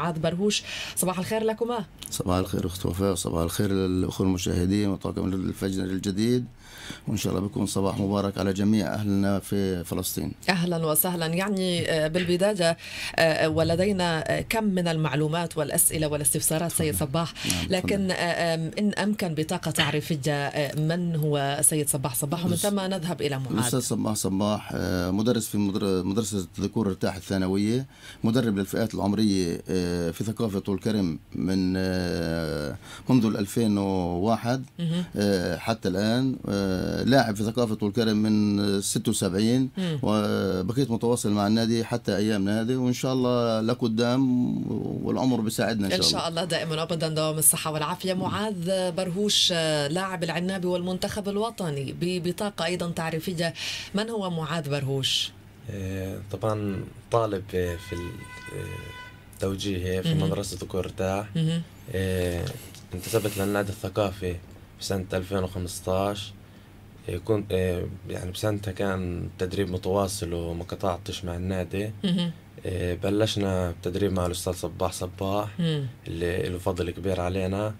معاذ برهوش. صباح الخير لكما. صباح الخير أخت وفاء وصباح الخير للأخوة المشاهدين وطاقم الفجر الجديد. وإن شاء الله بيكون صباح مبارك على جميع أهلنا في فلسطين. أهلا وسهلا. يعني آه، بالبداية آه، ولدينا كم من المعلومات والأسئلة والاستفسارات سيد صباح. نعم، لكن آه، إن أمكن بطاقة تعريفيه من هو سيد صباح؟ صباح ومن ثم نذهب إلى معاذ. الاستاذ صباح صباح مدرس في مدرسة ذكور ارتاح الثانوية مدرب للفئات العمرية في ثقافة والكرم من منذ 2001 حتى الآن لاعب في ثقافة والكرم من 76 وبقيت متواصل مع النادي حتى أيامنا هذه وإن شاء الله لقدام والعمر بيساعدنا إن شاء الله. إن شاء الله دائما أبدا دوام الصحة والعافية. معاذ برهوش لاعب العنابي والمنتخب الوطني ببطاقة أيضا تعريفية. من هو معاذ برهوش؟ طبعا طالب في التوجيهي في مدرسة كورتاح إيه، انتسبت للنادي الثقافي في سنة 2015 كنت آه، يعني بسنتها كان تدريب متواصل وما قطعتش مع النادي. آه، بلشنا بتدريب مع الأستاذ صباح صباح اللي له فضل كبير علينا.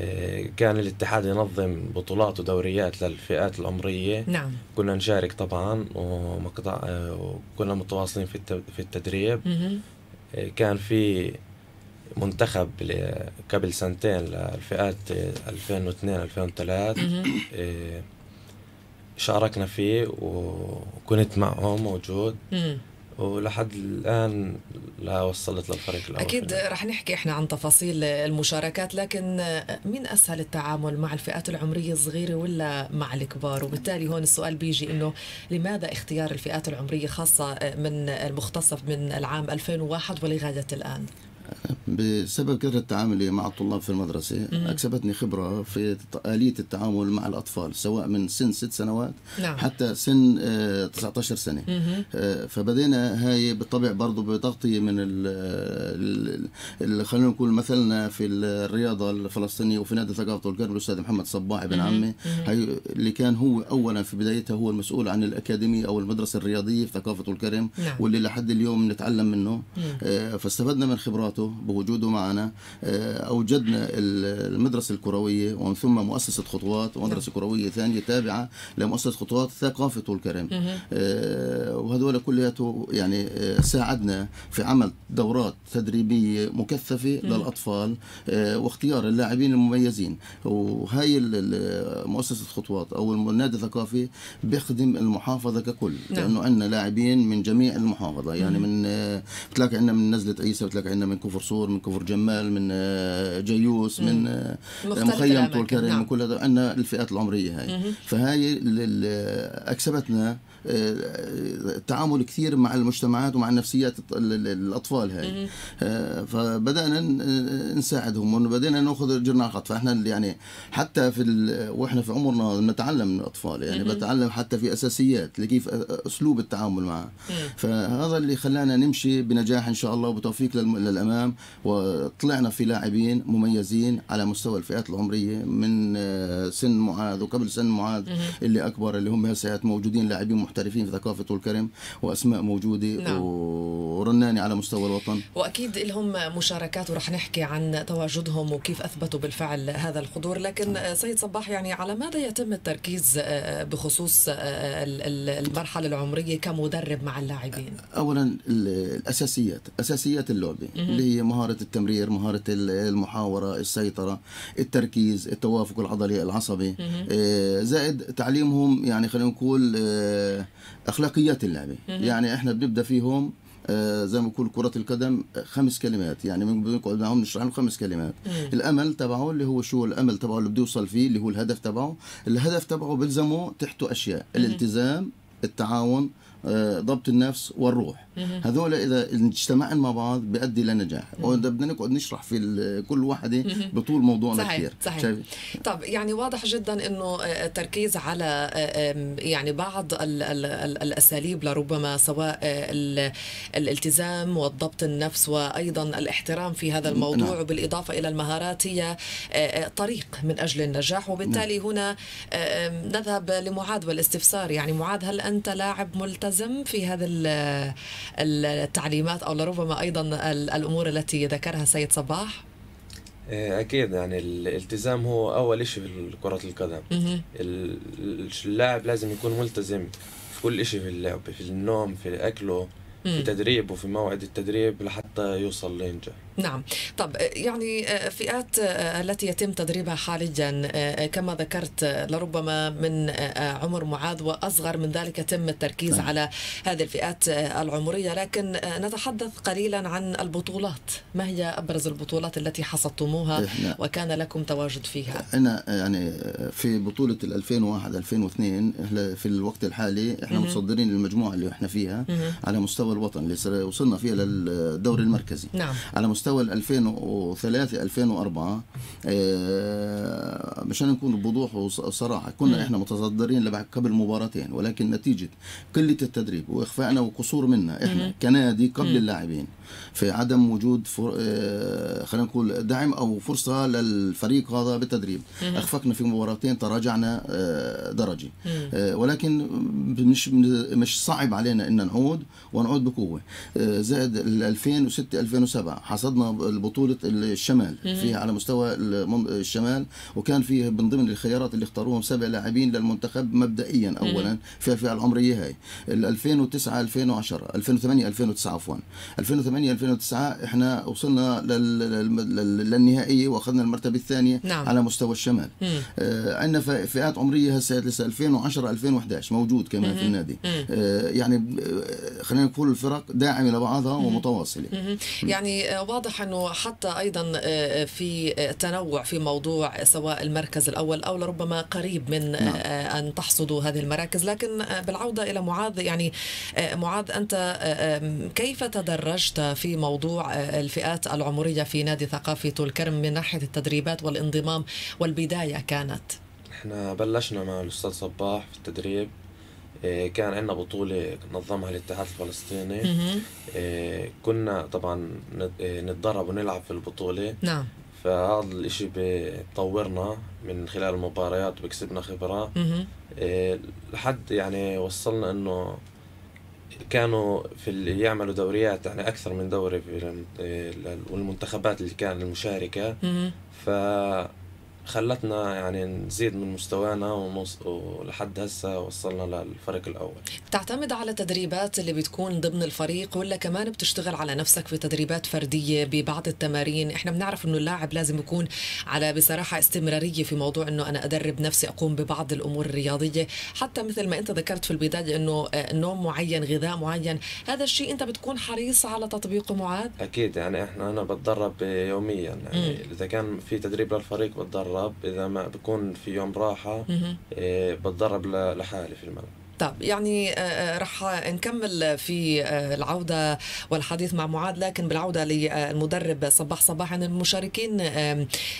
آه، كان الاتحاد ينظم بطولات ودوريات للفئات العمرية. نعم. كنا نشارك طبعا ومقطع وكنا متواصلين في في التدريب. كان في منتخب قبل سنتين للفئات 2002 2003 شاركنا فيه وكنت معهم موجود. ولحد الآن لا وصلت للفريق الأول أكيد رح نحكي إحنا عن تفاصيل المشاركات لكن مين أسهل التعامل مع الفئات العمرية الصغيرة ولا مع الكبار؟ وبالتالي هون السؤال بيجي إنه لماذا اختيار الفئات العمرية خاصة من المختصه من العام 2001 ولغاية الآن؟ بسبب كثرة تعاملي مع الطلاب في المدرسة أكسبتني خبرة في آلية التعامل مع الأطفال سواء من سن ست سنوات نعم. حتى سن 19 آه، سنة. آه، فبدينا هاي بالطبع برضه بتغطية من خلينا نقول مثلنا في الرياضة الفلسطينية وفي نادي ثقافة والكرم الأستاذ محمد صباح ابن عمي. هي اللي كان هو أولا في بدايتها هو المسؤول عن الأكاديمية أو المدرسة الرياضية في ثقافة والكرم نعم. واللي لحد اليوم نتعلم منه. آه، فاستفدنا من خبراته خبراته بوجوده معنا آه، أوجدنا المدرسة الكروية ومن ثم مؤسسة خطوات ومدرسة كروية ثانية تابعة لمؤسسة خطوات ثقافة والكرم آه، وهذول كلياته يعني آه، ساعدنا في عمل دورات تدريبية مكثفة للأطفال واختيار اللاعبين المميزين. وهي مؤسسة خطوات أو النادي الثقافي بيخدم المحافظة ككل نعم. لأنه عندنا لاعبين من جميع المحافظة. يعني من بتلاقي عندنا من نزلة عيسى بتلاقي عندنا من كفر صور من كفر جمال من آه، جيوس من آه، مخيم طول كرم نعم. من كل هذا. عندنا الفئات العمرية هاي. فهاي أكسبتنا التعامل كثير مع المجتمعات ومع نفسيات الأطفال هاي. آه، فبدأنا نساعدهم وبدينا نأخذ جرناقات فاحنا يعني حتى في وإحنا في عمرنا نتعلم من الأطفال. يعني بتعلم حتى في أساسيات لكيف أسلوب التعامل معه. فهذا اللي خلانا نمشي بنجاح إن شاء الله وبتوفيق للأمام. وطلعنا في لاعبين مميزين على مستوى الفئات العمرية من آه، سن معاذ وقبل سن معاذ اللي أكبر اللي هم هسه موجودين لاعبين محترفين. محترفين في ثقافة والكرم وأسماء موجودة نعم. ورناني على مستوى الوطن. وأكيد لهم مشاركات ورح نحكي عن تواجدهم وكيف أثبتوا بالفعل هذا الحضور. لكن نعم. سيد صباح يعني على ماذا يتم التركيز آه، بخصوص آه، المرحلة العمرية كمدرب مع اللاعبين؟ أولا الأساسيات أساسيات اللعبة اللي هي مهارة التمرير مهارة المحاورة السيطرة التركيز التوافق العضلي العصبي. آه، زائد تعليمهم يعني خلينا نقول أخلاقيات اللعبة. يعني إحنا بنبدأ فيهم آه زي ما بقول كرة القدم خمس كلمات. يعني بنقعد معهم نشرح لهم خمس كلمات. مم. الأمل تبعه اللي هو شو الأمل تبعه اللي بده يوصل فيه اللي هو الهدف تبعه. الهدف تبعه بلزمه تحته أشياء. مم. الالتزام التعاون آه ضبط النفس والروح. هذول إذا اجتمعنا مع بعض بيؤدي لنجاح وبدنا نقعد نشرح في كل واحدة بطول موضوعنا صحيح كثير. صحيح. شايف. طب يعني واضح جدا إنه التركيز على يعني بعض ال ال ال الأساليب لربما سواء الالتزام والضبط النفس وأيضا الاحترام في هذا الموضوع نعم. وبالاضافه إلى المهارات هي طريق من أجل النجاح. وبالتالي نعم. هنا نذهب لمعاذ والاستفسار. يعني معاذ هل أنت لاعب ملتزم؟ ملتزم في هذه ال- التعليمات أو لربما أيضا ال- الأمور التي ذكرها سيد صباح؟ إيه، أكيد يعني الالتزام هو أول إشي في كرة القدم. اللاعب لازم يكون ملتزم في كل إشي في اللعب في النوم في أكله في. تدريبه في موعد التدريب لحتى يوصل لينجح نعم طب يعني فئات التي يتم تدريبها حاليا كما ذكرت لربما من عمر معاذ وأصغر من ذلك يتم التركيز نعم. على هذه الفئات العمرية لكن نتحدث قليلا عن البطولات ما هي أبرز البطولات التي حصدتموها إحنا- وكان لكم تواجد فيها أنا يعني في بطولة ال 2001 2002 إحنا في الوقت الحالي إحنا. متصدرين المجموعه اللي إحنا فيها. على مستوى الوطن اللي وصلنا فيها للدوري المركزي نعم على مستوى ال 2003 2004 آه، مشان نكون بوضوح وصراحه كنا مم. إحنا متصدرين لبعد قبل مباراتين ولكن نتيجة قلة التدريب وإخفائنا وقصور منا إحنا مم. كنادي قبل. اللاعبين في عدم وجود فر... آه، خلينا نقول دعم أو فرصة للفريق هذا بالتدريب. أخفقنا في مباراتين تراجعنا آه، درجة ولكن مش مش صعب علينا إن نعود ونعود بقوة زائد ال 2006 2007 حصدنا بطوله الشمال. فيها على مستوى الشمال وكان فيه من ضمن الخيارات اللي اختاروهم سبع لاعبين للمنتخب مبدئيا اولا في الفئة العمرية هاي ال 2009 2010 2008 2009 عفوا 2008 2009 إحنا وصلنا لل- لل- لل- للنهائية وأخذنا المرتبة الثانية نعم. على مستوى الشمال. آه، عندنا فئات عمرية هسه لسه 2010 2011 موجود كمان في. النادي. آه، يعني خلينا نقول الفرق داعمة لبعضها ومتواصلة. يعني آه، واضح إنه حتى أيضا آه، في آه، تنوع في موضوع سواء المركز الأول أو لربما قريب من نعم. أن تحصدوا هذه المراكز. لكن بالعودة إلى معاذ يعني معاذ أنت كيف تدرجت في موضوع الفئات العمرية في نادي ثقافي طول كرم من ناحية التدريبات والانضمام والبداية كانت؟ إحنا بلشنا مع الأستاذ صباح في التدريب. كان عندنا بطولة نظمها الاتحاد الفلسطيني. إيه، كنا طبعا إيه، نتدرب ونلعب في البطولة نعم فهذا الإشي بيطورنا من خلال المباريات وبكسبنا خبرة. إيه، لحد يعني وصلنا إنه كانوا في ال- يعملوا دوريات يعني أكثر من دوري إيه، والمنتخبات اللي كان المشاركة مهم. فخلتنا يعني نزيد من مستوانا ونوص... ولحد هسه وصلنا للفريق الأول. تعتمد على تدريبات اللي بتكون ضمن الفريق ولا كمان بتشتغل على نفسك في تدريبات فردية ببعض التمارين؟ إحنا بنعرف إنه اللاعب لازم يكون على بصراحة استمرارية في موضوع إنه أنا أدرب نفسي أقوم ببعض الأمور الرياضية. حتى مثل ما أنت ذكرت في البداية إنه آه، نوم معين غذاء معين هذا الشيء أنت بتكون حريص على تطبيقه معاذ؟ أكيد يعني إحنا أنا بتدرب يوميا يعني. إذا كان في تدريب للفريق بتدرب. إذا ما بكون في يوم راحة. إيه، بتدرب لحالي في الملعب طب يعني آه، آه، رح نكمل في آه، العودة والحديث مع معاذ لكن بالعودة للمدرب صباح صباح عن المشاركين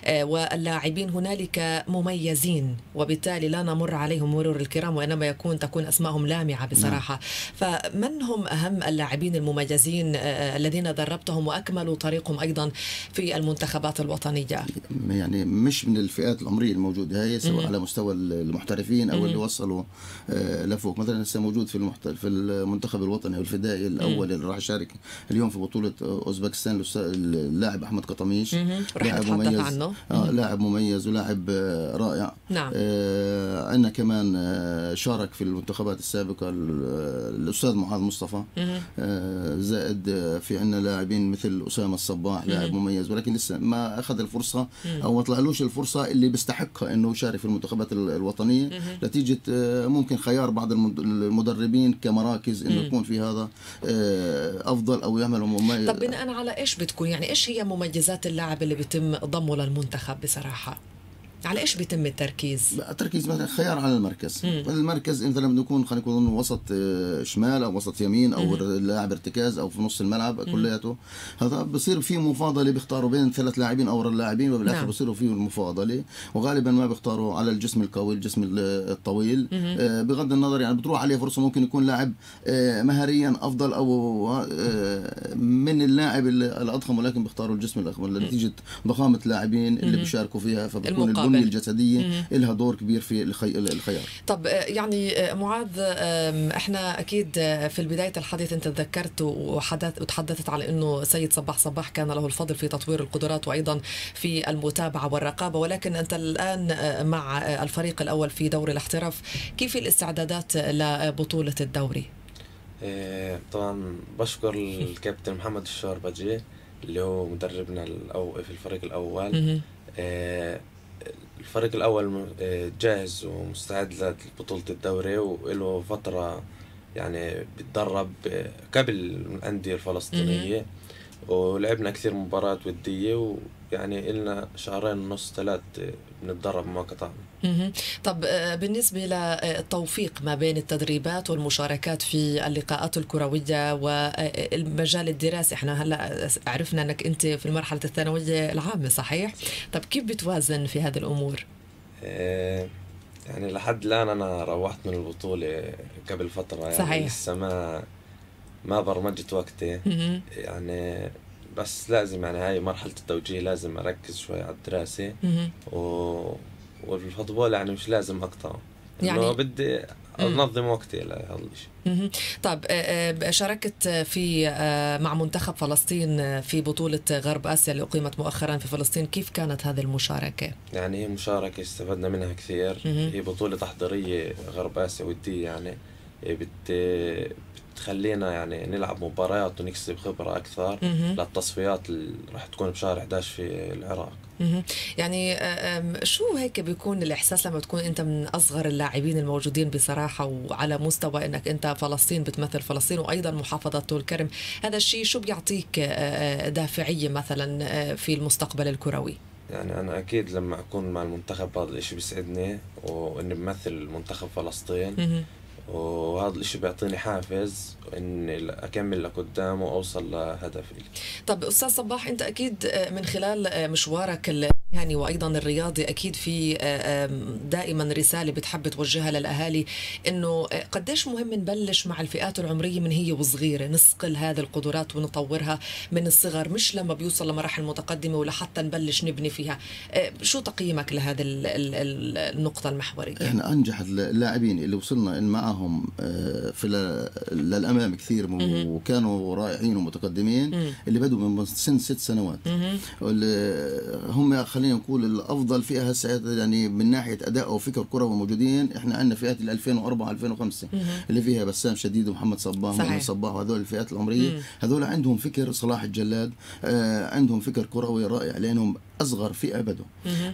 واللاعبين هنالك مميزين وبالتالي لا نمر عليهم مرور الكرام وإنما يكون تكون أسمائهم لامعة بصراحة فمن هم أهم اللاعبين المميزين الذين دربتهم وأكملوا طريقهم أيضا في المنتخبات الوطنية يعني مش من الفئات العمرية الموجودة هي سواء. على مستوى المحترفين مهم. اللي وصلوا آه، لفوق مثلا هسه موجود في المحت... في المنتخب الوطني والفدائي الأول اللي راح يشارك اليوم في بطولة أوزبكستان اللاعب أحمد قطميش. لاعب مميز. عنه. آه لاعب مميز ولاعب آه، رائع. نعم. آه عندنا كمان آه شارك في المنتخبات السابقة ال- الأستاذ معاذ مصطفى. آه، زائد آه، في عندنا لاعبين مثل أسامة الصباح لاعب مميز. ولكن لسه ما أخذ الفرصة أو ما طلعلوش الفرصة اللي بيستحقها إنه يشارك في المنتخبات ال- الوطنية. نتيجة آه، ممكن خيار بعض المدربين كمراكز إنه يكون في هذا آه، أفضل أو يعملوا مميز. طب بناء على إيش بتكون؟ يعني إيش هي مميزات اللاعب اللي بيتم ضمه للمنتخب بصراحة؟ على إيش بيتم التركيز؟ التركيز مثلا خيار على المركز. مم. المركز انت لما نكون خلينا نقول وسط آه، شمال أو وسط يمين أو لاعب ارتكاز أو في نص الملعب كلياته. هذا بصير في مفاضلة بيختاروا بين ثلاث لاعبين أو اللاعبين وبالآخر نعم. بصيروا فيه المفاضله وغالبا ما بيختاروا على الجسم القوي الجسم ال- الطويل. آه، بغض النظر يعني بتروح عليه فرصة ممكن يكون لاعب آه، مهاريا أفضل أو آه، من اللاعب ال- الأضخم ولكن بيختاروا الجسم الأضخم. نتيجة ضخامة لاعبين اللي بيشاركوا فيها فبتكون المقابلة. البنيه الجسدية لها دور كبير في الخي... الخيار. طب يعني معاذ إحنا أكيد في بداية الحديث أنت ذكرت وحدث وتحدثت على إنه سيد صباح صباح كان له الفضل في تطوير القدرات وأيضا في المتابعة والرقابة ولكن أنت الآن مع الفريق الأول في دوري الاحتراف كيف الاستعدادات لبطولة الدوري؟ طبعا بشكر الكابتن محمد الشوربجي اللي هو مدربنا الأو في الفريق الأول. الفريق الأول جاهز ومستعد لبطولة الدوري وله فترة يعني بتدرب قبل الأندية الفلسطينية. ولعبنا كثير مباريات ودية ويعني إلنا شهرين ونص ثلاث بنتدرب ما قطعنا طب بالنسبة للتوفيق ما بين التدريبات والمشاركات في اللقاءات الكروية والمجال الدراسي إحنا هلأ عرفنا إنك أنت في المرحلة الثانوية العامة صحيح؟ طب كيف بتوازن في هذه الأمور؟ يعني لحد الآن أنا روحت من البطولة قبل فترة يعني صحيح. لسه ما ما برمجت وقتي يعني بس لازم يعني هاي مرحلة التوجيه لازم أركز شوي على الدراسة. و... والفوتبول يعني مش لازم أقطعه. يعني إنه بدي أنظم وقتي لهذا الشيء طيب شاركت في مع منتخب فلسطين في بطولة غرب آسيا اللي أقيمت مؤخرا في فلسطين. كيف كانت هذه المشاركة؟ يعني هي مشاركة استفدنا منها كثير. هي بطولة تحضيرية غرب آسيا ودية يعني. بت تخلينا يعني نلعب مباريات ونكسب خبرة أكثر. للتصفيات اللي راح تكون بشهر 11 في العراق. يعني شو هيك بيكون الإحساس لما تكون أنت من أصغر اللاعبين الموجودين بصراحة وعلى مستوى أنك أنت فلسطين بتمثل فلسطين وأيضا محافظة طول كرم هذا الشيء شو بيعطيك دافعية مثلا في المستقبل الكروي؟ يعني أنا أكيد لما أكون مع المنتخب هذا الإشي بيسعدني وإني بمثل منتخب فلسطين. وهذا الشيء بيعطيني حافز اني أكمل لقدام وأوصل لهدفي. طب أستاذ صباح أنت أكيد من خلال مشوارك المهني وأيضا الرياضي أكيد في دائما رسالة بتحب توجهها للأهالي إنه قديش مهم نبلش مع الفئات العمرية من هي وصغيرة نصقل هذه القدرات ونطورها من الصغر مش لما بيوصل لمراحل متقدمة ولحتى نبلش نبني فيها. شو تقييمك لهذه النقطة المحورية؟ إحنا أنجح اللاعبين اللي وصلنا معهم في للأمام كثير وكانوا رائعين ومتقدمين اللي بدوا من سن ست سنوات. هم خلينا نقول الأفضل فئه هسه يعني من ناحية أداء وفكر كروي موجودين إحنا عندنا فئات ال 2004 2005 اللي فيها بسام شديد ومحمد صباح ومحمد صباح وهذول الفئات العمرية. هذول عندهم فكر صلاح الجلاد آه عندهم فكر كروي رائع لأنهم أصغر فئه بدوا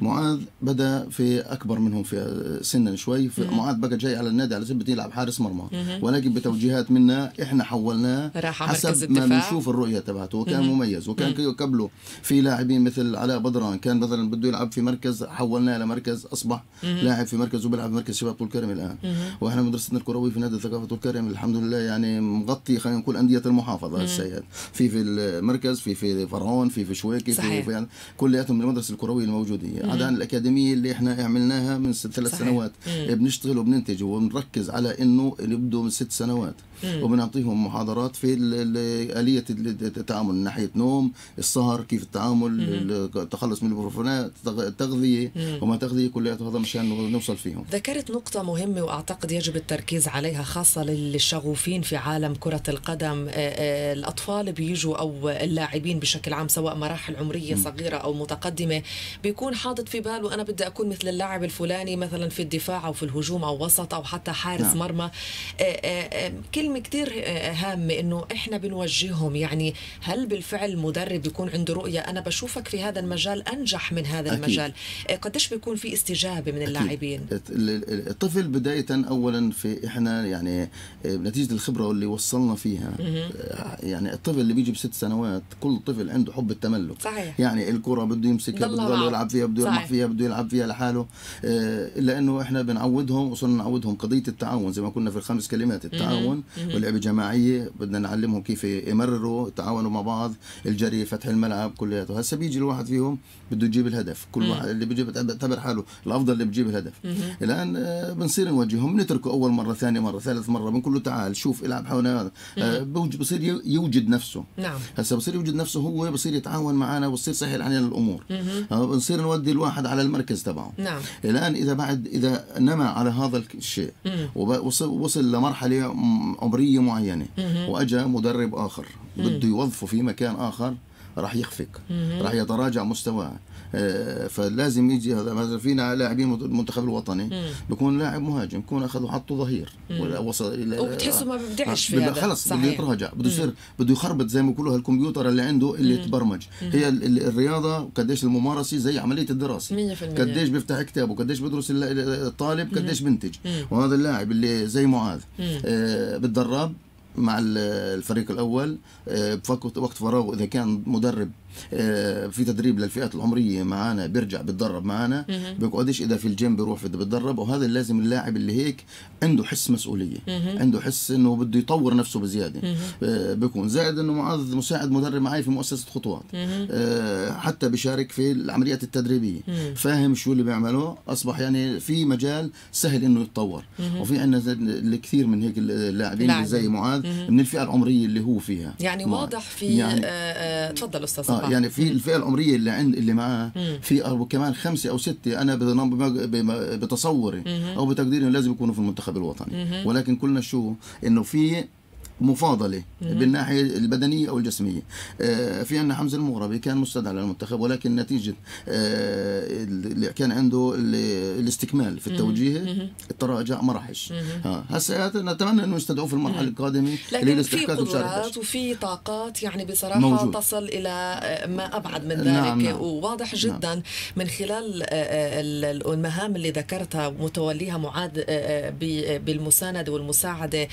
معاذ بدأ في أكبر منهم في سنا شوي. في معاذ بقى جاي على النادي على سبب يلعب حارس مرمى. ولكن بتوجيهات منا إحنا حولناه حسب ما بنشوف الرؤية تبعته. وكان مميز. وكان قبله في لاعبين مثل علاء بدران. كان مثلا بده يلعب في مركز حولناه لمركز أصبح لاعب في مركز وبيلعب في مركز شباب طول كرم الان وإحنا مدرستنا الكرويه في نادي الثقافه طول كرم الحمد لله يعني مغطي خلينا نقول أندية المحافظة هسه في في المركز في في فرعون في في شويكي في, في يعني كلياتهم من المدرسة الكروية الموجودة. عدا الأكاديمية اللي إحنا عملناها من ثلاث سنوات. بنشتغل وبننتج وبنركز على إنه اللي بده من ست سنوات. وبنعطيهم محاضرات في آلية التعامل من ناحية نوم السهر كيف التعامل التخلص من البروفونات التغذية. وما تغذية كلياته هذا مشان نوصل فيهم. ذكرت نقطة مهمة وأعتقد يجب التركيز عليها خاصة للشغوفين في عالم كرة القدم. الأطفال بيجوا أو اللاعبين بشكل عام سواء مراحل عمرية صغيرة أو متقدمة بيكون حاطط في باله أنا بدي أكون مثل اللاعب الفلاني مثلا في الدفاع أو في الهجوم أو وسط أو حتى حارس نعم. مرمى. كلمة كتير هامة إنه إحنا بنوجههم. يعني هل بالفعل مدرب يكون عنده رؤية؟ أنا بشوفك في هذا المجال أنجح من هذا أكيد. المجال. قديش بيكون في استجابة من اللاعبين؟ الطفل بداية أولا في إحنا يعني نتيجة الخبرة اللي وصلنا فيها. يعني الطفل اللي بيجي بست سنوات كل طفل عنده حب التملك. صحيح. يعني الكرة بده يمسكها بده يلعب فيها بده يرمح فيها بده يلعب فيها لحاله. إلا إنه إحنا بنعودهم وصرنا نعودهم قضية التعاون زي ما كنا في الخمس كلمات التعاون. واللعبة جماعية بدنا نعلمهم كيف يمرروا يتعاونوا مع بعض الجري فتح الملعب كلياته. هسه بيجي الواحد فيهم بده يجيب الهدف. كل واحد اللي بيجيب بيعتبر حاله الأفضل اللي بيجيب الهدف. الآن بنصير نوجههم بنتركه أول مرة ثانية مرة ثالث مرة بنقول له تعال شوف العب حول هذا. بصير يوجد نفسه. نعم. هسه بصير يوجد نفسه هو بصير يتعاون معنا وبصير سهل علينا الأمور. آه، بنصير نودي الواحد على المركز تبعه. نعم. الآن إذا بعد إذا نما على هذا الشيء وصل لمرحلة عمريه معينة واجى مدرب آخر. بده يوظفه في مكان آخر راح يخفق راح يتراجع مستواه. فلازم يجي هذا مثلا فينا لاعبين المنتخب الوطني بيكون لاعب مهاجم بيكون اخذ وحطه ظهير ولا وصل إلى وبتحسه ما بيبدعش في بيبقى هذا. خلص بده. يتراجع بده يصير بده يخربط زي ما بيقولوا الكمبيوتر اللي عنده اللي يتبرمج. هي ال- ال- الرياضة وقديش الممارسة زي عملية الدراسة. في. قديش بيفتح كتاب وقديش بيدرس ال- ال- الطالب قديش بنتج وهذا اللاعب اللي زي معاذ آه بتدرب مع ال- الفريق الأول آه، بفك- وقت فراغه إذا كان مدرب آه، في تدريب للفئات العمرية معانا بيرجع بيتدرب معانا. بيقعدش إذا في الجيم بيروح بيتدرب وهذا لازم اللاعب اللي هيك عنده حس مسؤولية. عنده حس إنه بده يطور نفسه بزيادة. آه، بيكون زائد إنه معاذ مساعد مدرب معي في مؤسسة خطوات. آه، حتى بيشارك في العمليات التدريبية. فاهم شو اللي بيعمله أصبح يعني في مجال سهل إنه يتطور. وفي عندنا الكثير من هيك اللاعبين اللي زي. معاذ من الفئة العمرية اللي هو فيها. يعني. واضح في يعني آه، آه، تفضل أستاذ. آه يعني في الفئة العمرية اللي عند اللي معاه في أو كمان خمسة أو ستة أنا بتصوري أو بتقديري لازم يكونوا في المنتخب الوطني. ولكن كلنا شو؟ إنه في مفاضلة بالناحية البدنية أو الجسمية. آه في عندنا حمزة المغربي كان مستدعى للمنتخب ولكن نتيجة آه اللي كان عنده ال- الاستكمال في التوجيه التراجع ما راحش. هسه نتمنى أنه يستدعوه في المرحلة القادمة لكن في. قدرات وفي طاقات يعني بصراحة موجود. تصل إلى ما أبعد من ذلك نعم، نعم. وواضح جدا من خلال آه، ال- ال- المهام اللي ذكرتها متوليها ب- بالمساندة والمساعدة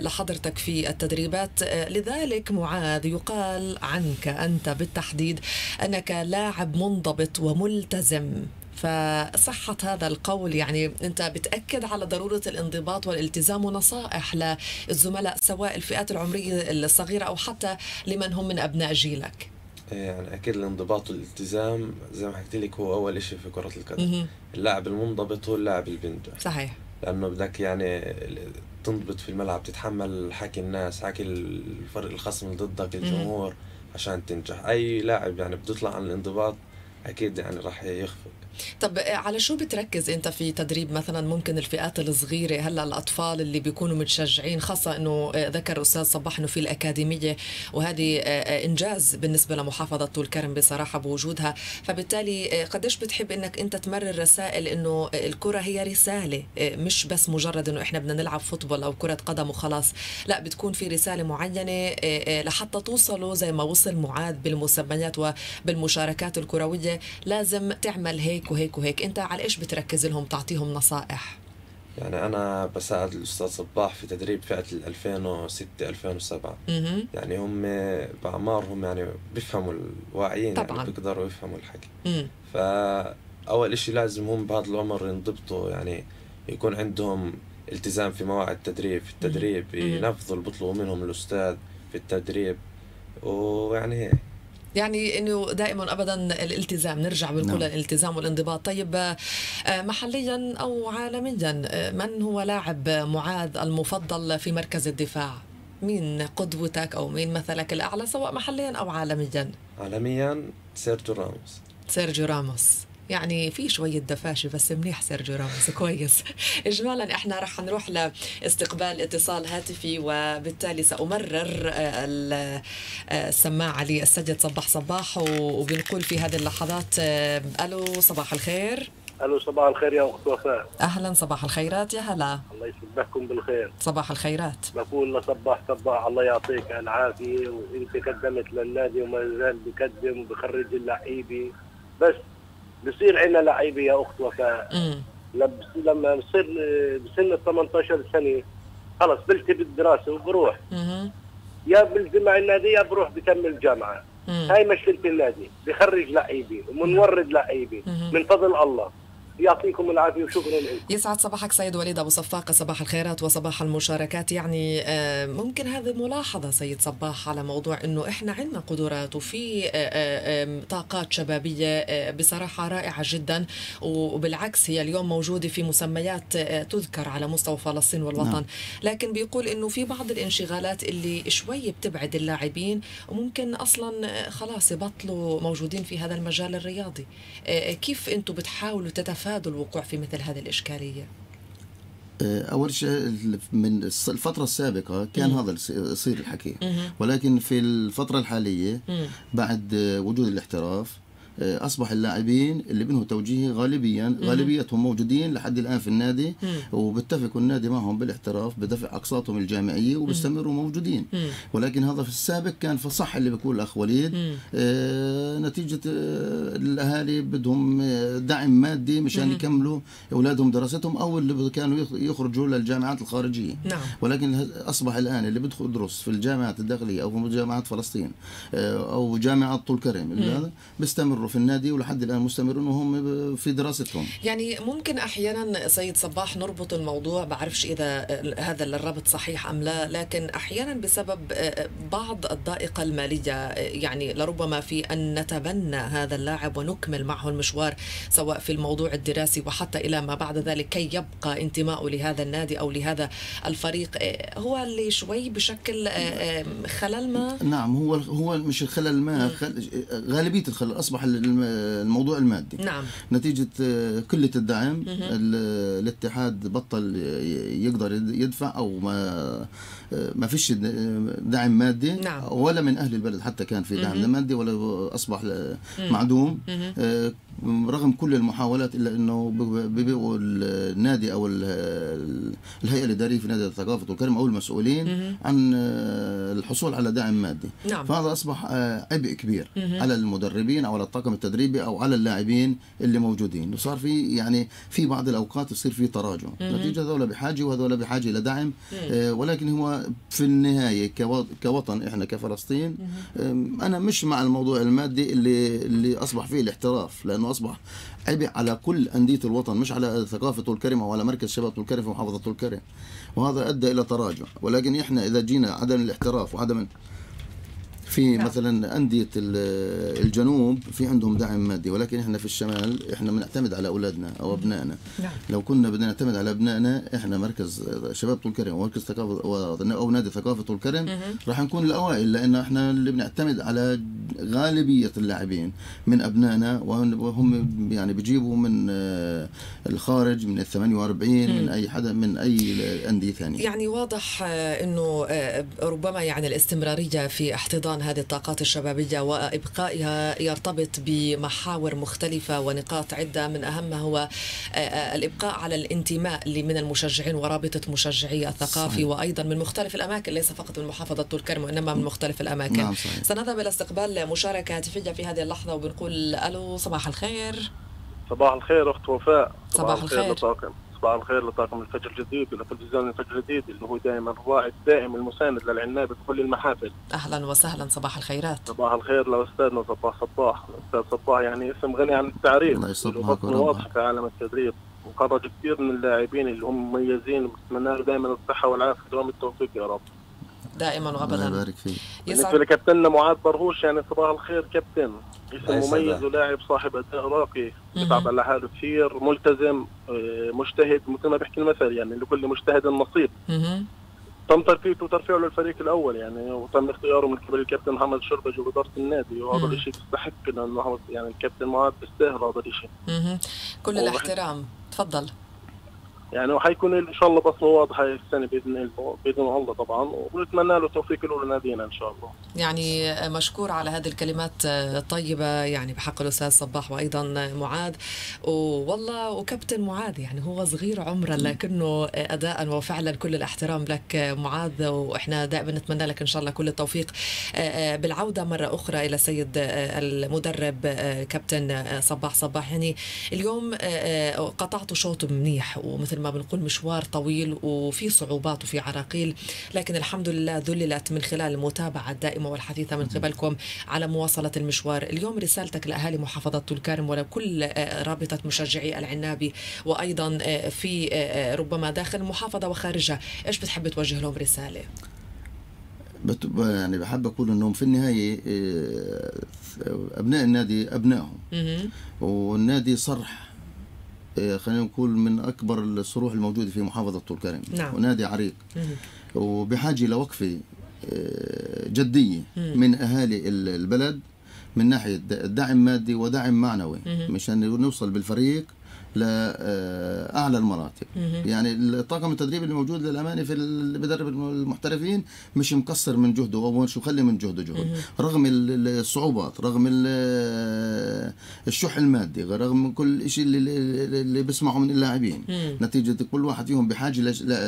لحضرتك في التدريبات. آه، لذلك معاذ يقال عنك أنت بالتحديد أنك لاعب منضبط وملتزم. فصحة هذا القول يعني أنت بتأكد على ضرورة الانضباط والالتزام ونصائح للزملاء سواء الفئات العمرية الصغيرة أو حتى لمن هم من أبناء جيلك. يعني أكيد الانضباط والالتزام زي ما حكيت لك هو أول شيء في كرة القدم. اللاعب المنضبط هو اللاعب بينجح صحيح. لأنه بدك يعني تنضبط في الملعب تتحمل حكي الناس حكي الفرق الخصم ضدك الجمهور عشان تنجح. أي لاعب يعني بده يطلع عن الانضباط أكيد يعني راح يخفق. طب على شو بتركز أنت في تدريب مثلا ممكن الفئات الصغيرة؟ هلأ الأطفال اللي بيكونوا متشجعين خاصة إنه ذكر أستاذ صباح إنه في الأكاديمية وهذه إنجاز بالنسبة لمحافظة طول كرم بصراحة بوجودها. فبالتالي قديش بتحب إنك أنت تمرر رسائل إنه الكرة هي رسالة مش بس مجرد إنه إحنا بدنا نلعب فوتبول أو كرة قدم وخلاص. لا بتكون في رسالة معينة لحتى توصلوا زي ما وصل معاذ بالمسميات وبالمشاركات الكروية. لازم تعمل هيك وهيك وهيك انت على إيش بتركز لهم تعطيهم نصائح يعني أنا بساعد الأستاذ صباح في تدريب فئة 2006 2007 مهم. يعني هم بأعمارهم يعني بيفهموا الواعيين طبعاً. يعني بيقدروا يفهموا الحكي مم. فاول إشي لازم هم بهذا العمر ينضبطوا يعني يكون عندهم التزام في مواعيد التدريب في التدريب مم. ينفذوا اللي بيطلبوا منهم الأستاذ في التدريب ويعني يعني إنه دائما ابدا الالتزام نرجع بنقول نعم. الالتزام والانضباط. طيب آه، محليا أو عالميا آه، من هو لاعب معاذ المفضل في مركز الدفاع؟ مين قدوتك أو مين مثلك الأعلى سواء محليا أو عالميا؟ عالميا سيرجيو راموس. سيرجيو راموس. يعني في شوية دفاشة بس منيح سيرجيو راموس كويس. إجمالا إحنا رح نروح لاستقبال اتصال هاتفي وبالتالي سأمرر آه، آه، السماعة للسيد صباح صباح وبنقول في هذه اللحظات آه، ألو صباح الخير. ألو صباح الخير يا أخت وفاء. أهلا صباح الخيرات يا هلا. الله يصبحكم بالخير. صباح الخيرات. بقول لصباح صباح الله يعطيك العافية وإنت قدمت للنادي وما زال بقدم وبخرج اللعيبة. بس بصير عندنا لعيبة يا أخت وفاء لما- بصير بسن ال 18 سنة خلص بلتي بالدراسة وبروح. مهم، يا بلزم مع النادي يا بروح بكمل جامعه أمم، هاي مشكلة النادي بخرج لعيبة ومنورد لعيبة. من فضل الله. يعطيكم العافية وشكرا لكم. يسعد صباحك سيد وليد أبو صفاقه صباح الخيرات وصباح المشاركات. يعني آه، ممكن هذه ملاحظة سيد صباح على موضوع إنه إحنا عندنا قدرات وفي آه، آه، طاقات شبابية بصراحة رائعة جدا. وبالعكس هي اليوم موجودة في مسميات تذكر على مستوى فلسطين والوطن. نعم. لكن بيقول إنه في بعض الانشغالات اللي شوي بتبعد اللاعبين وممكن أصلا خلاص يبطلوا موجودين في هذا المجال الرياضي. كيف أنتم بتحاولوا تتفادوا الوقوع في مثل هذه الإشكالية؟ آه، أول شيء من الفترة السابقة كان هذا يصير الحكي ولكن في الفترة الحالية بعد وجود الاحتراف أصبح اللاعبين اللي بينهم توجيهي غالبيا غالبيتهم موجودين لحد الآن في النادي. وبتفقوا النادي معهم بالاحتراف بدفع أقساطهم الجامعية وبيستمروا موجودين. ولكن هذا في السابق كان في صح اللي بيقول الأخ وليد. آه نتيجة آه الأهالي بدهم آه، دعم مادي مشان يكملوا أولادهم دراستهم أو اللي كانوا يخرجوا للجامعات الخارجية. نعم. ولكن أصبح الآن اللي بده يدرس في الجامعات الداخلية أو في جامعات فلسطين آه أو جامعة طول كرم بيستمروا في النادي ولحد الآن مستمرون وهم في دراستهم. يعني ممكن أحيانا سيد صباح نربط الموضوع بعرفش إذا هذا الربط صحيح أم لا لكن أحيانا بسبب بعض الضائقة المالية يعني لربما في أن نتبنى هذا اللاعب ونكمل معه المشوار سواء في الموضوع الدراسي وحتى إلى ما بعد ذلك كي يبقى انتماءه لهذا النادي أو لهذا الفريق. هو اللي شوي بشكل خلل ما؟ نعم هو هو مش الخلل ما غالبية الخلل أصبح الموضوع المادي. نعم. نتيجة آه، قلة الدعم الاتحاد بطل يقدر يدفع أو ما ما فيش دعم مادي نعم. ولا من أهل البلد حتى كان في دعم مادي ولا أصبح معدوم. آه، رغم كل المحاولات إلا إنه بيبيعوا النادي أو الهيئة الاداريه في نادي الثقافة والكرم أو المسؤولين عن آه، الحصول على دعم مادي. نعم. فهذا أصبح آه، عبء كبير على المدربين أو على الطاقم التدريبي أو على اللاعبين اللي موجودين. وصار في يعني في بعض الأوقات يصير في تراجع. نتيجة هذول بحاجة وهذول بحاجة إلى دعم. ولكن هو في النهاية كوطن إحنا كفلسطين أنا مش مع الموضوع المادي اللي اللي أصبح فيه الاحتراف لأنه أصبح عبء على كل أندية الوطن مش على ثقافة الكرم أو على مركز شباب الكرم في محافظة الكرم وهذا ادى إلى تراجع. ولكن إحنا إذا جينا عدم الاحتراف وعدم في نعم. مثلا أندية الجنوب في عندهم دعم مادي ولكن إحنا في الشمال إحنا بنعتمد على أولادنا أو أبنائنا. نعم. لو كنا بدنا نعتمد على أبنائنا إحنا مركز شباب طول كرم ومركز ثقافة أو نادي ثقافة طول كرم راح نكون الأوائل لأن إحنا اللي بنعتمد على غالبية اللاعبين من أبنائنا وهم يعني بيجيبوا من آه، الخارج من ال 48 من أي حدا من أي أندية ثانية. يعني واضح آه، إنه آه، ربما يعني الاستمرارية في احتضان هذه الطاقات الشبابية وإبقائها يرتبط بمحاور مختلفة ونقاط عدة من أهمها هو آه، آه، الإبقاء على الانتماء من المشجعين ورابطة مشجعي الثقافي صحيح. وأيضا من مختلف الأماكن ليس فقط من محافظة طول كرم وإنما من مختلف الأماكن نعم صحيح. سنذهب إلى استقبال مشاركة هاتفية في هذه اللحظة وبنقول ألو صباح الخير صباح الخير أخت وفاء صباح, صباح الخير, الخير. صباح الخير لطاقم الفجر الجديد ولتلفزيون الفجر الجديد اللي هو دائما الراعي الدائم المساند للعناب في كل المحافل. أهلا وسهلا صباح الخيرات. صباح الخير لأستاذنا صباح صباح، الاستاذ صباح يعني اسم غني عن التعريف. الله يسلمك واضح في عالم التدريب وخرج كثير من اللاعبين اللي هم مميزين ونتمنى له دائما الصحة والعافية دوام التوفيق يا رب. دائما وابدا الله يبارك فيك. بالنسبة لكابتننا معاذ برهوش يعني صباح الخير كابتن اسم مميز ولاعب صاحب أداء راقي. بيتعب على حاله كثير ملتزم آه، مجتهد مثل ما بيحكي المثل يعني لكل مجتهد نصيب. تم ترفيته وترفيعه للفريق الأول يعني وتم اختياره من قبل الكابتن محمد شربج وإدارة النادي وهذا الشيء يستحق لأنه يعني الكابتن معاذ بيستاهل هذا الشيء كل الاحترام. تفضل. يعني وحيكون إن شاء الله بصمة واضحة السنة بإذن بإذن الله طبعا ونتمنى له التوفيق له لنادينا إن شاء الله. يعني مشكور على هذه الكلمات الطيبة يعني بحق الأستاذ صباح وأيضا معاذ. والله وكابتن معاذ يعني هو صغير عمرا لكنه اداء وفعلا كل الاحترام لك معاذ وإحنا دائما نتمنى لك إن شاء الله كل التوفيق. بالعودة مرة أخرى إلى السيد المدرب كابتن صباح صباح. يعني اليوم قطعت شوط منيح ومثل مثل ما بنقول مشوار طويل وفي صعوبات وفي عراقيل لكن الحمد لله ذللت من خلال المتابعة الدائمة والحثيثة من قبلكم على مواصلة المشوار. اليوم رسالتك لأهالي محافظة طول كرم ولكل رابطة مشجعي العنابي وأيضا في ربما داخل المحافظة وخارجها. إيش بتحب توجه لهم رسالة؟ يعني بحب أقول إنهم في النهاية أبناء النادي أبنائهم. والنادي صرح خلينا نقول من أكبر الصروح الموجودة في محافظة طول كرم نعم. ونادي عريق. وبحاجة لوقفه جديه من أهالي البلد من ناحية دعم مادي ودعم معنوي. مشان نوصل بالفريق لأعلى المراتب. يعني الطاقم التدريب اللي موجود للأمانة في اللي بدرب المحترفين مش مقصر من جهده أو مش مخلي من جهده جهد. رغم الصعوبات رغم الشح المادي رغم كل شيء اللي, اللي بيسمعه من اللاعبين. نتيجة كل واحد فيهم بحاجة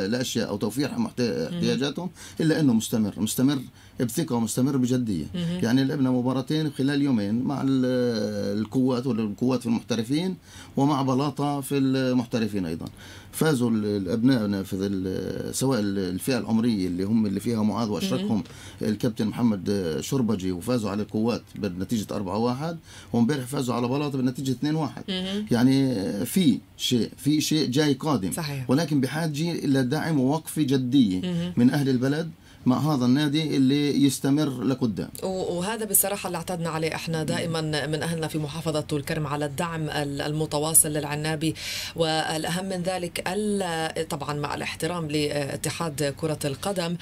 لأشياء أو توفير احتياجاتهم إلا إنه مستمر مستمر بثقة ومستمر بجدية. يعني لعبنا مباراتين خلال يومين مع القوات والقوات في المحترفين ومع بلاطه في المحترفين أيضا. فازوا الأبناء في سواء الفئة العمرية اللي هم اللي فيها معاذ وأشركهم الكابتن محمد شربجي وفازوا على القوات بنتيجة 4-1 وامبارح فازوا على بلاطه بنتيجة 2-1 يعني في شيء في شيء جاي قادم. صحيح. ولكن بحاجة إلى دعم ووقفه جديه من أهل البلد. مع هذا النادي اللي يستمر لقدام. وهذا بصراحة اللي اعتدنا عليه إحنا دائما من أهلنا في محافظة طول كرم على الدعم المتواصل للعنابي. والأهم من ذلك الا طبعا مع الاحترام لاتحاد كرة القدم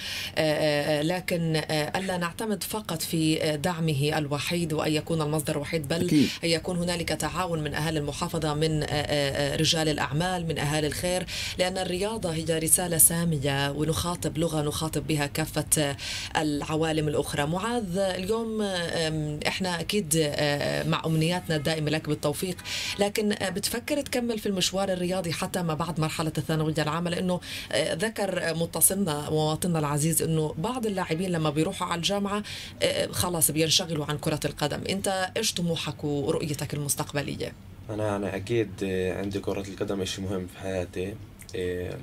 لكن ألا نعتمد فقط في دعمه الوحيد وأن يكون المصدر الوحيد بل أكيد. أن يكون هنالك تعاون من اهالي المحافظة من رجال الأعمال من اهالي الخير. لأن الرياضة هي رسالة سامية ونخاطب لغة نخاطب بها كافه العوالم الأخرى. معاذ اليوم إحنا أكيد مع أمنياتنا الدائمة لك بالتوفيق. لكن بتفكر تكمل في المشوار الرياضي حتى ما بعد مرحلة الثانوية العامة؟ لأنه ذكر متصلنا مواطننا العزيز إنه بعض اللاعبين لما بيروحوا على الجامعة خلاص بينشغلوا عن كرة القدم. أنت إيش طموحك ورؤيتك المستقبلية؟ أنا يعني أكيد عندي كرة القدم شيء مهم في حياتي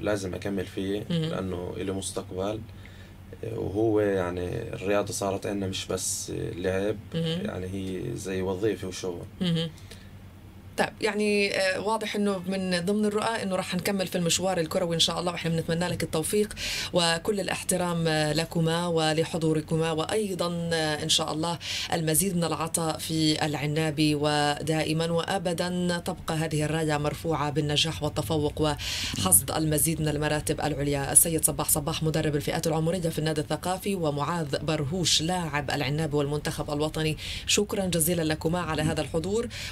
لازم أكمل فيه لأنه له مستقبل. وهو يعني الرياضة صارت عندنا مش بس لعب يعني هي زي وظيفة وشغل. طيب يعني واضح إنه من ضمن الرؤى إنه راح نكمل في المشوار الكروي إن شاء الله وإحنا بنتمنى لك التوفيق وكل الاحترام لكما ولحضوركما وأيضا إن شاء الله المزيد من العطاء في العنابي ودائما وابدا تبقى هذه الراية مرفوعة بالنجاح والتفوق وحصد المزيد من المراتب العليا. السيد صباح صباح مدرب الفئات العمرية في النادي الثقافي ومعاذ برهوش لاعب العنابي والمنتخب الوطني. شكرا جزيلا لكما على هذا الحضور